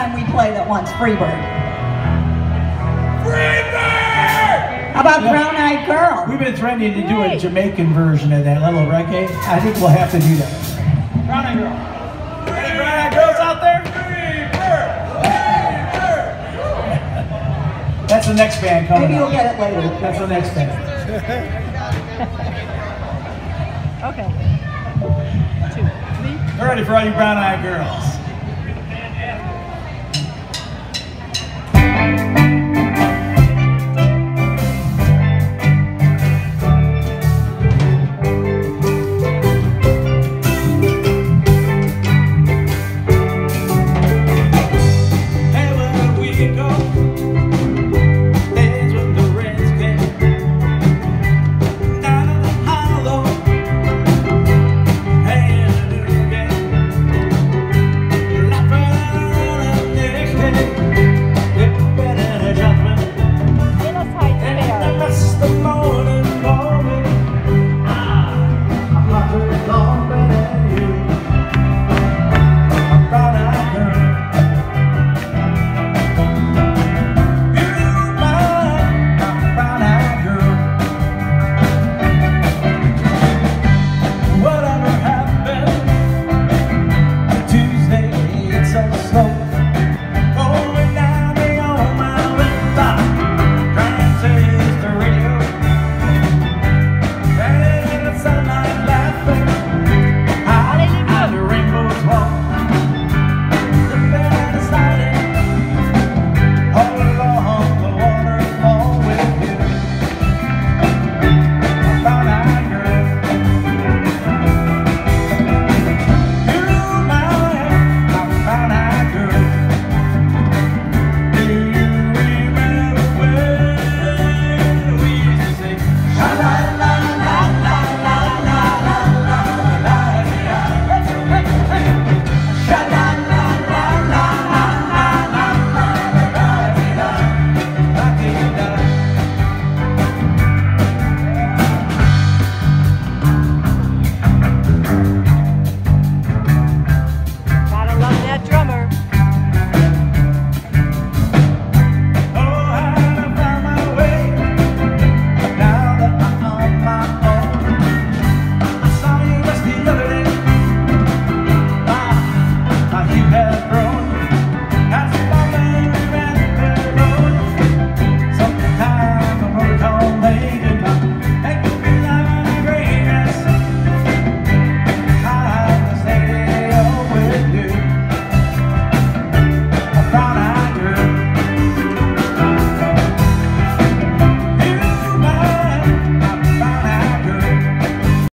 time we play that wants Freebird. Freebird! How about Yeah. Brown Eyed Girl? We've been threatening to do a Jamaican version of that little reggae. I think we'll have to do that. Brown Eyed Girl. Any Brown Eyed Girls out there? That's the next band coming Maybe you'll get it later. That's the next band. Okay. Two, three. We're ready for all you brown eyed girls.